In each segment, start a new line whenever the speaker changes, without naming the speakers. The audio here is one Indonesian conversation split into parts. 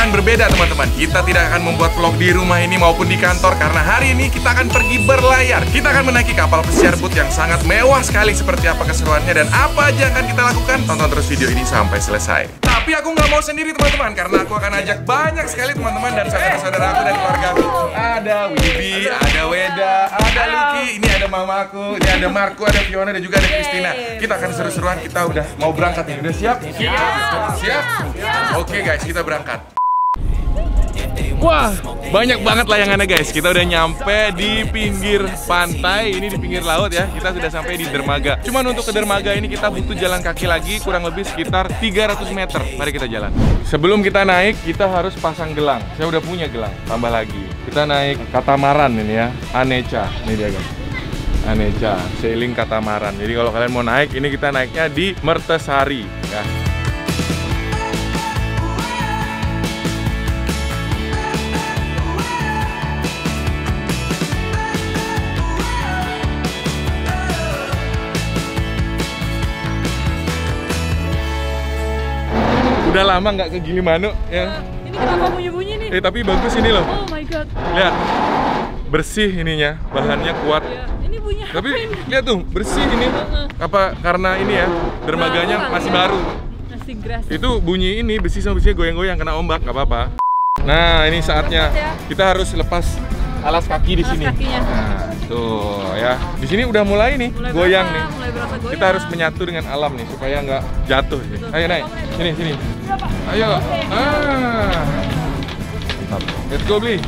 akan berbeda teman-teman. Kita tidak akan membuat vlog di rumah ini maupun di kantor karena hari ini kita akan pergi berlayar. Kita akan menaiki kapal pesiar boot yang sangat mewah sekali seperti apa keseruannya dan apa aja yang akan kita lakukan. Tonton terus video ini sampai selesai. Tapi aku nggak mau sendiri teman-teman karena aku akan ajak banyak sekali teman-teman dan saudara-saudara aku dan keluarga aku. Ada Wibi, ada Weda, ada Lucky, ini ada mamaku, ini ada Marco, ada Fiona dan juga ada Christina. Kita akan seru-seruan. Kita udah mau berangkat nih. Udah siap? Siap. Siap? Oke guys, kita berangkat. Wah, banyak banget layangannya guys. Kita udah nyampe di pinggir pantai, ini di pinggir laut ya. Kita sudah sampai di dermaga. Cuman untuk ke dermaga ini kita butuh jalan kaki lagi kurang lebih sekitar 300 meter. Mari kita jalan. Sebelum kita naik, kita harus pasang gelang. Saya udah punya gelang, tambah lagi. Kita naik katamaran ini ya, Aneca. Ini dia guys. Aneca, sailing katamaran. Jadi kalau kalian mau naik, ini kita naiknya di Mertesari ya. Udah lama nggak ke Gilimanuk ya.
Ini kenapa bunyi-bunyi nih?
Eh tapi bagus ini loh.
Oh my god.
Lihat. Bersih ininya, bahannya kuat.
Ya, ini bunyi
Tapi
ini?
lihat tuh, bersih ini. Apa karena ini ya, dermaganya
Baru
masih
ya.
baru.
Masih grass.
Itu bunyi ini besi sama besinya goyang-goyang kena ombak, nggak apa-apa. Nah, ini saatnya
ya.
kita harus lepas alas kaki di
Alas
sini.
kakinya.
Nah, tuh ya. Di sini udah mulai nih
Mulai
goyang
berasa,
nih.
Mulai goyang.
Kita harus menyatu dengan alam nih supaya nggak jatuh. Nih. Ayo naik. Sini, sini. Ayo. Ah. Let's go, Bli.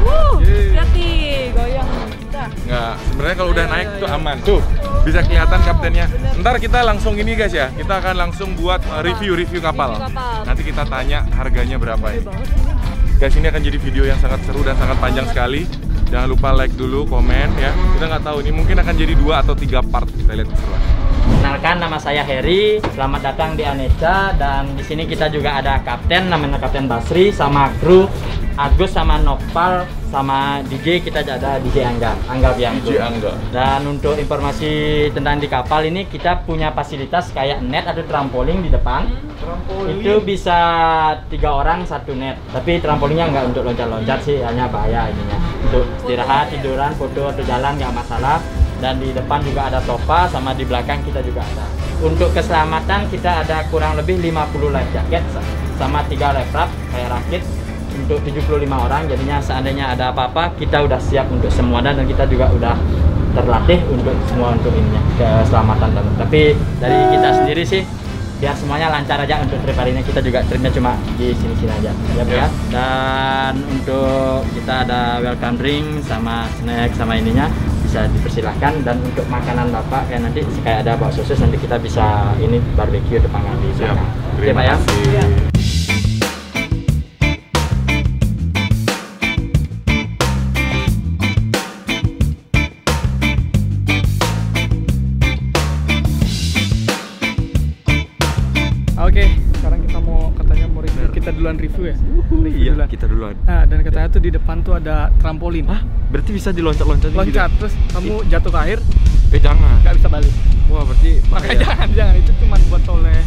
Wuh, hati goyang.
Nggak, sebenarnya kalau udah naik tuh aman. Tuh, bisa kelihatan kaptennya. Ntar kita langsung ini guys ya, kita akan langsung buat review-review kapal.
Review kapal.
Nanti kita tanya harganya berapa ini.
ini.
Guys, ini akan jadi video yang sangat seru dan sangat panjang sekali. Jangan lupa like dulu, komen ya. Kita nggak tahu ini mungkin akan jadi dua atau tiga part. Kita lihat keseruan.
Kenalkan nama saya Heri, selamat datang di Aneca dan di sini kita juga ada kapten namanya Kapten Basri sama kru Agus sama Nopal sama DJ kita ada DJ Angga, Angga Bianco.
DJ Angga.
Dan untuk informasi tentang di kapal ini kita punya fasilitas kayak net atau trampolin di depan. Itu bisa tiga orang satu net. Tapi trampolinnya nggak untuk loncat-loncat sih, hanya bahaya ininya. Untuk istirahat, tiduran, foto atau jalan nggak masalah. Dan di depan juga ada sofa, sama di belakang kita juga ada. Untuk keselamatan kita ada kurang lebih 50 life jacket sama tiga life raft kayak rakit untuk 75 orang. Jadinya seandainya ada apa-apa kita udah siap untuk semua dan kita juga udah terlatih untuk semua untuk ininya keselamatan dan tapi dari kita sendiri sih biar semuanya lancar aja untuk trip hari ini. Kita juga tripnya cuma di sini-sini aja. Ya Bu, ya. Dan untuk kita ada welcome drink sama snack sama ininya bisa dipersilahkan. Dan untuk makanan bapak kayak nanti kayak ada bakso sosis nanti kita bisa ini barbeque depan di
Siap. Terima
Pak, ya?
Ya. Review
Iya,
duluan.
kita duluan.
Nah, dan katanya tuh di depan tuh ada trampolin.
Hah? Berarti bisa diloncat-loncat gitu?
Loncat terus kamu jatuh ke air
Eh jangan.
nggak bisa balik.
Wah, berarti
Makanya
bahaya.
jangan jangan itu cuma buat oleh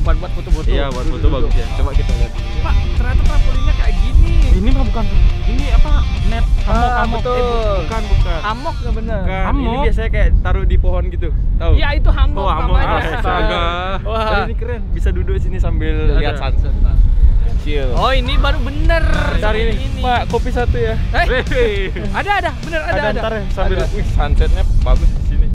buat buat foto-foto.
Iya, buat foto bagus ya. Coba kita lihat.
Pak, ternyata trampolinnya kayak gini.
Ini mah bukan ini apa? Net
Ah,
hamok hamok.
betul.
Eh, bukan, bukan.
Hamok nggak bener?
Bukan. Ini
Hamok.
biasanya kayak taruh di pohon gitu. Tahu?
Iya itu hamok
Oh, hamok. Ah, astaga.
Wah.
Ini keren. Bisa duduk sini sambil lihat sunset. Chill.
Oh ini baru bener.
Cari ini. Pak, kopi satu ya.
Eh, ada ada bener ada ada.
ntar ya, sambil
Ada.
wih sunsetnya bagus di sini.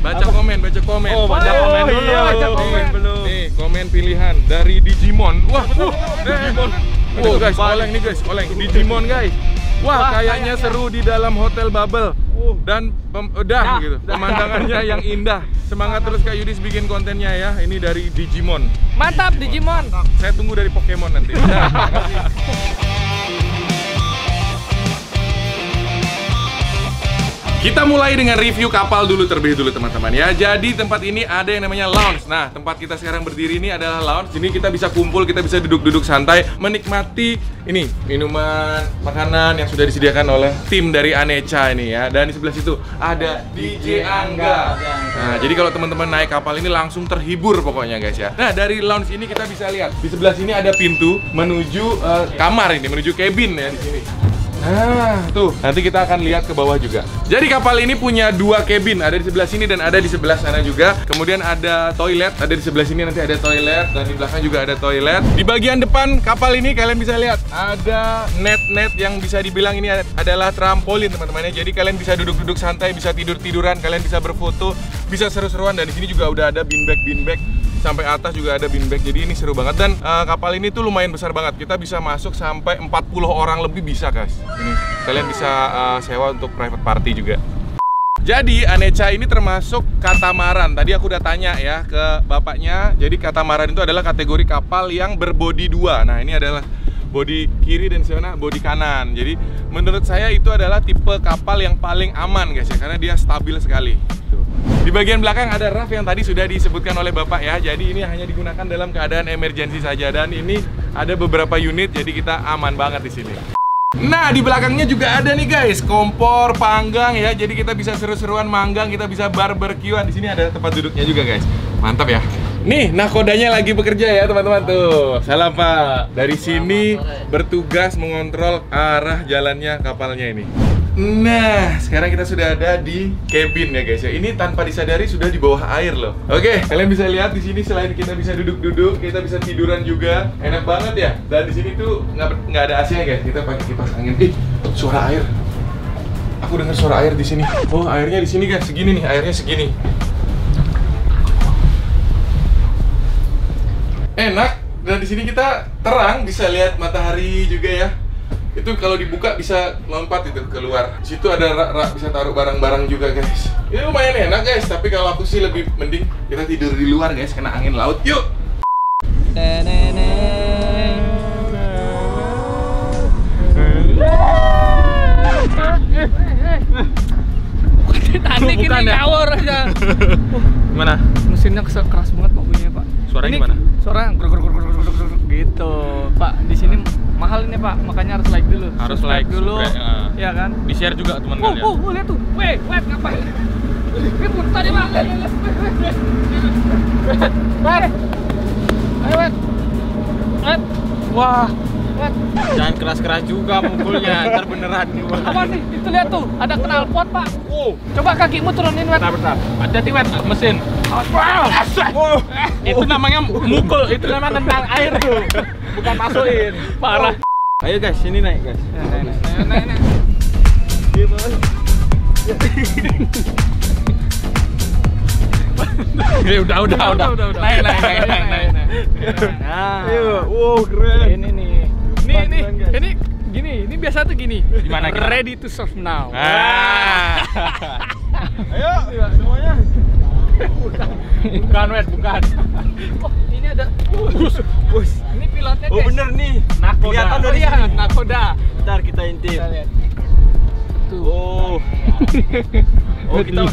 Baca komen, baca komen.
Oh, baca
Oh,
komen dulu.
iya, baca
Nih,
komen.
belum.
Nih, komen pilihan dari Digimon. Wah, uh, Digimon. Oh, guys, oleng nih guys, oleng. Digimon guys. Wah,
Wah,
kayaknya
kayaknya.
seru di dalam hotel bubble. Dan pem- udah
Dah,
gitu.
dah.
Pemandangannya yang indah. Semangat terus Kak Yudis bikin kontennya ya. Ini dari Digimon.
Mantap Digimon.
Saya tunggu dari Pokemon nanti. Dah, Kita mulai dengan review kapal dulu terlebih dulu teman-teman ya. Jadi tempat ini ada yang namanya lounge. Nah, tempat kita sekarang berdiri ini adalah lounge. Sini kita bisa kumpul, kita bisa duduk-duduk santai menikmati ini minuman, makanan yang sudah disediakan oleh tim dari Aneca ini ya. Dan di sebelah situ ada DJ Angga. Nah, jadi kalau teman-teman naik kapal ini langsung terhibur pokoknya guys ya. Nah, dari lounge ini kita bisa lihat di sebelah sini ada pintu menuju eh, kamar ini, menuju cabin ya di sini. Nah, tuh nanti kita akan lihat ke bawah juga. Jadi kapal ini punya dua cabin, ada di sebelah sini dan ada di sebelah sana juga. Kemudian ada toilet, ada di sebelah sini nanti ada toilet dan di belakang juga ada toilet. Di bagian depan kapal ini kalian bisa lihat ada net-net yang bisa dibilang ini adalah trampolin teman-teman ya. Jadi kalian bisa duduk-duduk santai, bisa tidur-tiduran, kalian bisa berfoto, bisa seru-seruan dan di sini juga udah ada beanbag beanbag sampai atas juga ada beanbag jadi ini seru banget dan eh, kapal ini tuh lumayan besar banget kita bisa masuk sampai 40 orang lebih bisa guys ini kalian bisa eh, sewa untuk private party juga jadi Aneca ini termasuk katamaran. Tadi aku udah tanya ya ke bapaknya. Jadi katamaran itu adalah kategori kapal yang berbodi dua. Nah ini adalah bodi kiri dan sana bodi kanan. Jadi menurut saya itu adalah tipe kapal yang paling aman guys ya karena dia stabil sekali. Di bagian belakang ada raf yang tadi sudah disebutkan oleh bapak ya. Jadi ini hanya digunakan dalam keadaan emergensi saja dan ini ada beberapa unit jadi kita aman banget di sini. Nah, di belakangnya juga ada nih guys, kompor panggang ya. Jadi kita bisa seru-seruan manggang, kita bisa barbekyuan. Di sini ada tempat duduknya juga guys. Mantap ya. Nih, nakodanya lagi bekerja ya teman-teman tuh. Salam Pak. Dari sini bertugas mengontrol arah jalannya kapalnya ini. Nah, sekarang kita sudah ada di cabin ya guys ya. Ini tanpa disadari sudah di bawah air loh. Oke, kalian bisa lihat di sini selain kita bisa duduk-duduk, kita bisa tiduran juga. Enak banget ya. Dan di sini tuh nggak nggak ada AC ya guys. Kita pakai kipas angin. Ih, suara air. Aku dengar suara air di sini. Oh, airnya di sini guys. Segini nih, airnya segini. Enak. Dan di sini kita terang, bisa lihat matahari juga ya itu kalau dibuka bisa lompat itu keluar. Di situ ada rak-rak bisa taruh barang-barang juga guys. Ini lumayan enak guys, tapi kalau aku sih lebih mending kita tidur di luar guys, kena angin laut. Yuk.
Bukan
ini
ya?
ngawur aja.
Gimana?
Mesinnya keras banget kok bunyinya, Pak.
Suaranya
Ini
gimana?
Suara gruk gruk gitu. Pak, di sini mahal ini, Pak. Makanya harus like dulu.
Harus
Subscribe
like,
dulu.
subscribe, ya.
Iya kan?
Di share juga teman
Oh,
kalian.
oh, oh, lihat tuh. Weh, weh, ngapain? Pak. Lihat, lihat. Weh, weh. Ayo, weh. Weh. Wah.
Jangan keras-keras juga mukulnya, ntar beneran nih.
Apa sih? Itu lihat tuh, ada knalpot, Pak.
Oh,
Coba kakimu turunin, wet.
bentar, bentar. Hati-hati, wet, mesin.
Wow.
Oh, itu namanya mukul, itu namanya tentang air tuh. Bukan masukin.
Parah.
Ayo guys, sini naik guys.
Nah, nah, nah.
Ya udah, udah, udah.
udah, udah.
Naik, naik, naik, naik, naik.
Nah.
Ayo, wow, keren.
Ini nih. Nih, nih. Ini gini, ini biasa tuh gini.
Gimana, gimana?
Ready to serve now.
Ah. Ayo, semuanya. Bukan, wet, bukan.
Oh, ini ada.
Bus, bus.
Ini pilotnya,
Oh
guys.
bener nih,
Nakoda.
kelihatan dari
Iya,
sini.
nakoda.
Ntar kita intip.
Kita lihat. Tuh.
Oh, oh kita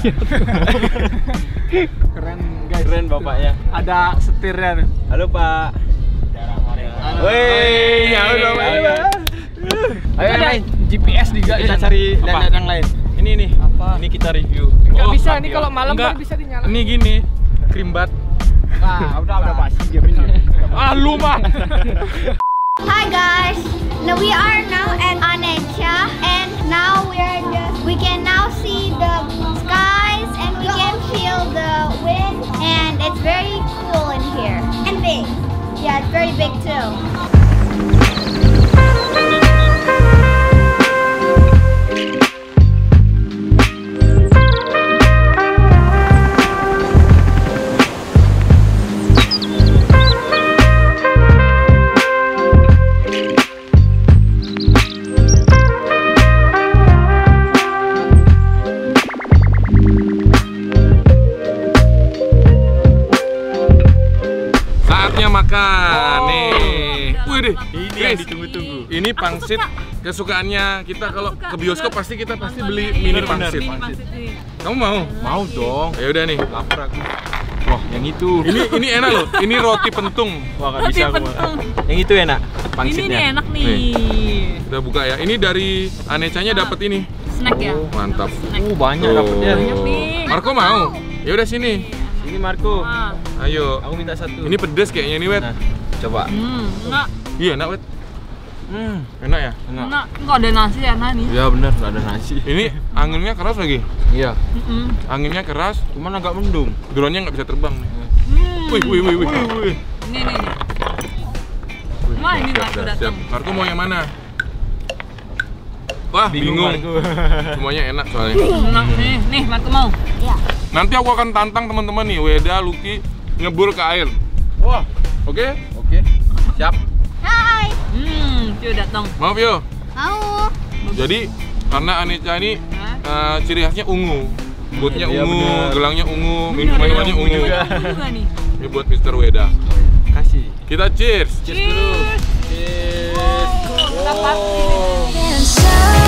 Keren, guys.
keren bapaknya.
Ada setirnya. nih.
Halo Pak. Woi,
Ayo,
Pak.
ayo.
Main.
GPS juga.
Kita
di sana.
cari lihat yang lain. Ini nih.
Apa?
Ini kita review.
Nggak
Oh,
bisa, ini kalau malam
Enggak.
baru bisa dinyalain.
Ini gini, krimbat.
Ah, udah, udah pasti diam ini.
Ah, lu mah.
Hi guys. Now we are now at Yeah, it's very big too.
Deh.
Ini
Guys,
yang ditunggu-tunggu.
Ini pangsit
suka.
kesukaannya kita kalau ke bioskop
Bener.
pasti kita pasti beli
ini.
mini
Bener,
pangsit.
Ini.
Kamu mau?
Mau dong.
Ya udah nih.
Lapar aku. Wah, yang itu.
Ini ini enak loh. Ini roti pentung.
Wah, nggak
Roti
bisa aku.
pentung.
Yang itu enak.
Ini
Pangsitnya.
nih enak nih.
Udah buka ya. Ini dari Anecanya dapat ini.
Snack ya.
Mantap.
Uh, banyak
nih.
Marco mau? Ya udah sini.
Ini Marco.
Ah.
Ayo.
Aku minta satu.
Ini pedes kayaknya nih, Wet.
Nah, coba.
Hmm, enggak.
Iya, enak, Wet.
Hmm,
Enak ya?
enak.
Enggak, enggak ada nasi ya, nah nih.
Ya benar, nggak ada nasi.
Ini anginnya keras lagi.
Iya.
Mm-mm.
Anginnya keras,
Cuman agak mendung.
drone-nya nggak bisa terbang nih.
Hmm.
Wih, wih, wih, wih.
Ini nih nih. Wah, ini Marco datang.
Marco mau yang mana? Wah, bingung.
Marco.
Semuanya enak soalnya.
Nah, nih, nih Marco mau.
Ya.
Nanti aku akan tantang teman-teman nih, Weda, Lucky ngebul ke air.
Wah,
Oke?
oke. Siap.
Vio datang.
Maaf yo.
Mau.
Jadi karena Anica ini eh, ciri khasnya ungu. Bootnya
Iya,
ungu,
bener.
gelangnya ungu, minumannya
ya,
ungu.
juga.
Ini buat Mr. Weda.
Kasih.
Kita cheers.
Cheers dulu. Cheers.
Dapat.
and